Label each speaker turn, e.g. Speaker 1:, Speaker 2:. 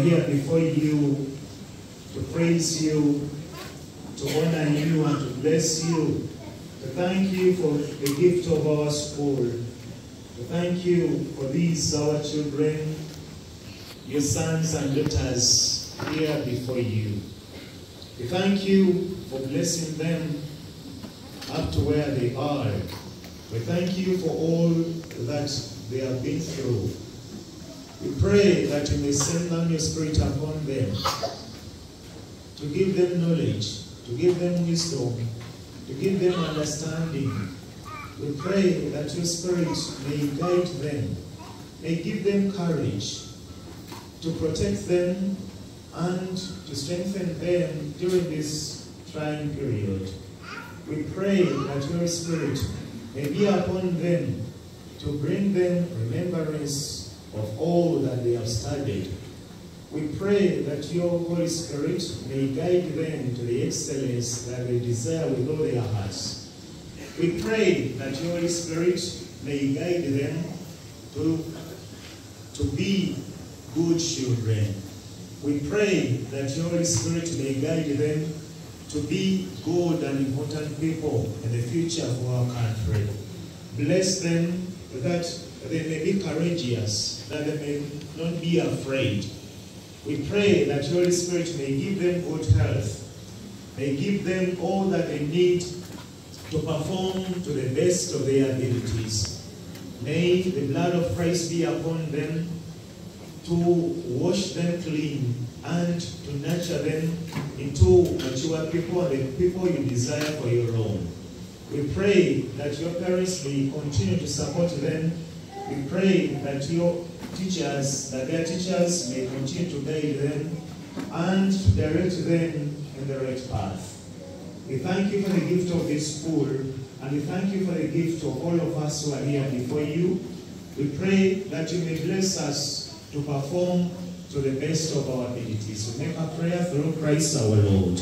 Speaker 1: here before you to praise you, to honor you, and to bless you, to thank you for the gift of our school, to thank you for these, our children, your sons and daughters here before you. We thank you for blessing them up to where they are. We thank you for all that they have been through. We pray that you may send down your spirit upon them to give them knowledge, to give them wisdom, to give them understanding. We pray that your spirit may guide them, may give them courage to protect them and to strengthen them during this trying period. We pray that your spirit may be upon them to bring them remembrance of all that they have studied. We pray that your Holy Spirit may guide them to the excellence that they desire with all their hearts. We pray that your Holy Spirit may guide them to, to be good children. We pray that your Holy Spirit may guide them to be good and important people in the future of our country. Bless them with that they may be courageous, that they may not be afraid. We pray that Holy Spirit may give them good health, may give them all that they need to perform to the best of their abilities. May the blood of Christ be upon them to wash them clean and to nurture them into mature people the people you desire for your own. We pray that your parents may continue to support them. We pray that your teachers, that their teachers may continue to guide them and to direct them in the right path. We thank you for the gift of this school and we thank you for the gift of all of us who are here before you. We pray that you may bless us to perform to the best of our abilities. We make a prayer through Christ our Lord.